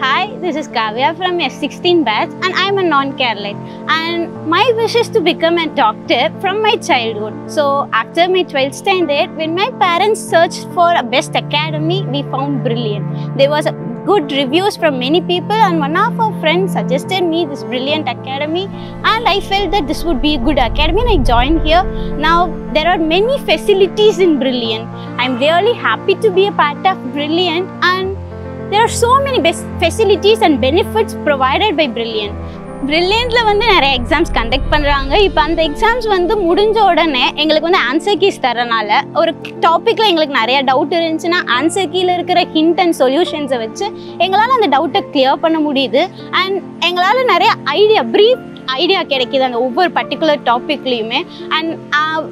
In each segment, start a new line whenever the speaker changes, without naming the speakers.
Hi, this is Kavya from S16 batch and I am a non-Caroline. And my wish is to become a doctor from my childhood. So after my 12th standard, when my parents searched for a best academy, we found Brilliant. There was good reviews from many people and one of our friends suggested me this Brilliant Academy and I felt that this would be a good academy and I joined here. Now there are many facilities in Brilliant. I'm really happy to be a part of Brilliant there there are so many best facilities and benefits provided by Brilliant. வந்து நிறைய exams conduct பண்ணுறாங்க இப்போ அந்த exams வந்து முடிஞ்ச உடனே எங்களுக்கு வந்து ஆன்சர் கீஸ் தரனால ஒரு டாப்பிக்கில் எங்களுக்கு நிறைய டவுட் இருந்துச்சுன்னா ஆன்சர் கீழே இருக்கிற ஹிண்ட் அண்ட் சொல்யூஷன்ஸை வச்சு எங்களால் அந்த டவுட்டை கிளியர் பண்ண முடியுது அண்ட் எங்களால் நிறைய ஐடியா ப்ரீஃப் ஐடியா கிடைக்கிது அந்த ஒவ்வொரு பர்டிகுலர் டாப்பிக்லேயுமே அண்ட்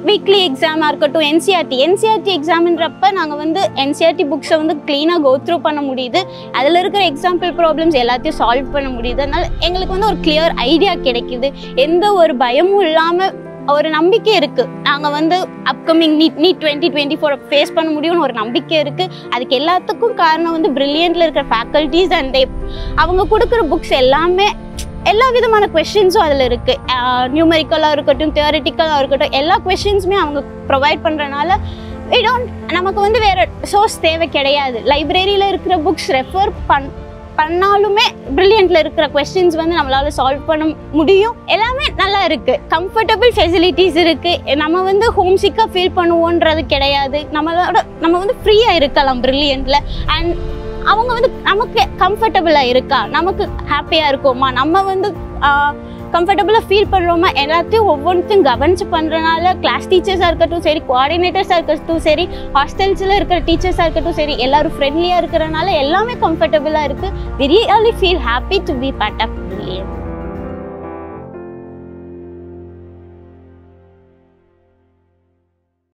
வீக்லி எக்ஸாமாக இருக்கட்டும் என்சிஆர்டி என்சிஆர்டி எக்ஸாம்ன்றப்ப நாங்கள் வந்து என்சிஆர்டி புக்ஸை வந்து க்ளீனாக கோ த்ரூ பண்ண முடியுது. அதில் இருக்கிற எக்ஸாம்பிள் ப்ராப்ளம்ஸ் எல்லாத்தையும் சால்வ் பண்ண முடியுது. அதனால் எங்களுக்கு வந்து ஒரு கிளியர் ஐடியா கிடைக்கிது. எந்த ஒரு பயமும் இல்லாமல் ஒரு நம்பிக்கை இருக்குது நாங்கள் வந்து upcoming NEET NEET twenty twenty four face பண்ண முடியும்னு ஒரு நம்பிக்கை இருக்குது அதுக்கு எல்லாத்துக்கும் காரணம் வந்து ப்ரில்லியண்ட்டில் இருக்கிற ஃபேக்கல்ட்டிஸ் அண்ட் அவங்க கொடுக்குற புக்ஸ் எல்லாமே எல்லா விதமான கொஷின்ஸும் அதில் இருக்குது நியூமரிக்கலாக இருக்கட்டும் தியரிட்டிக்கலாக இருக்கட்டும் எல்லா கொஷின்ஸுமே அவங்க ப்ரொவைட் பண்ணுறனால வி டோன்ட் நமக்கு வந்து வேறு சோர்ஸ் தேவை கிடையாது. லைப்ரரியில் இருக்கிற புக்ஸ் ரெஃபர் பண் பண்ணாலுமே ப்ரில்லியண்ட்டில் இருக்கிற கொஸ்டின்ஸ் வந்து நம்மளால் சால்வ் பண்ண முடியும். எல்லாமே நல்லா இருக்குது கம்ஃபர்டபுள் ஃபெசிலிட்டிஸ் இருக்குது நம்ம வந்து ஹோம் சிக்காக ஃபீல் பண்ணுவோன்றது கிடையாது. நம்மளோட நம்ம வந்து ஃப்ரீயாக இருக்கலாம் ப்ரில்லியண்ட்டில் அண்ட் அவங்க வந்து நமக்கு கம்ஃபர்டபுளாக இருக்கா? நமக்கு ஹாப்பியாக இருக்கோமா? நம்ம வந்து கம்ஃபர்டபுளாக ஃபீல் பண்ணுறோமா எல்லாத்தையும் ஒவ்வொன்றுத்தையும் கவனிச்சு பண்ணுறனால கிளாஸ் டீச்சர்ஸாக இருக்கட்டும் சரி கோஆர்டினேட்டர்ஸாக இருக்கட்டும் சரி ஹாஸ்டல்ஸில் இருக்கிற டீச்சர்ஸாக இருக்கட்டும் சரி எல்லாரும் ஃப்ரெண்ட்லியாக இருக்கிறனால எல்லாமே கம்ஃபர்டபுளாக இருக்குது we really feel happy to be part of